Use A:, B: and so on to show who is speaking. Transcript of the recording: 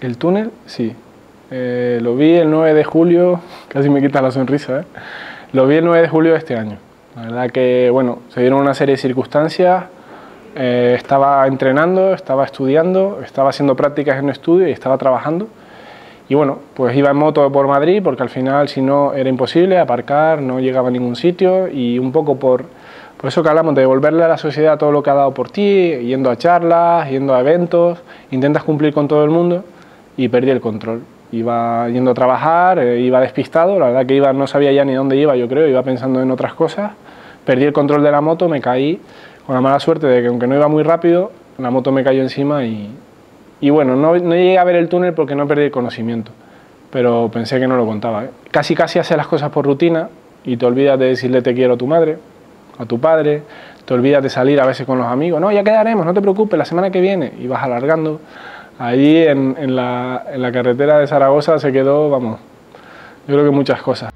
A: El túnel, sí. Eh, lo vi el 9 de julio, casi me quita la sonrisa, ¿eh? Lo vi el 9 de julio de este año. La verdad que, bueno, se dieron una serie de circunstancias. Eh, estaba entrenando, estaba estudiando, estaba haciendo prácticas en un estudio y estaba trabajando. Y bueno, pues iba en moto por Madrid porque al final, si no, era imposible aparcar, no llegaba a ningún sitio y un poco por, por eso que hablamos de devolverle a la sociedad todo lo que ha dado por ti, yendo a charlas, yendo a eventos, intentas cumplir con todo el mundo y perdí el control. Iba yendo a trabajar, eh, iba despistado, la verdad que iba, no sabía ya ni dónde iba, yo creo, iba pensando en otras cosas. Perdí el control de la moto, me caí con la mala suerte de que aunque no iba muy rápido, la moto me cayó encima y, y bueno, no, no llegué a ver el túnel porque no perdí el conocimiento, pero pensé que no lo contaba. ¿eh? Casi casi haces las cosas por rutina y te olvidas de decirle te quiero a tu madre, a tu padre, te olvidas de salir a veces con los amigos, no, ya quedaremos, no te preocupes, la semana que viene, y vas alargando. Allí en, en, la, en la carretera de Zaragoza se quedó, vamos, yo creo que muchas cosas.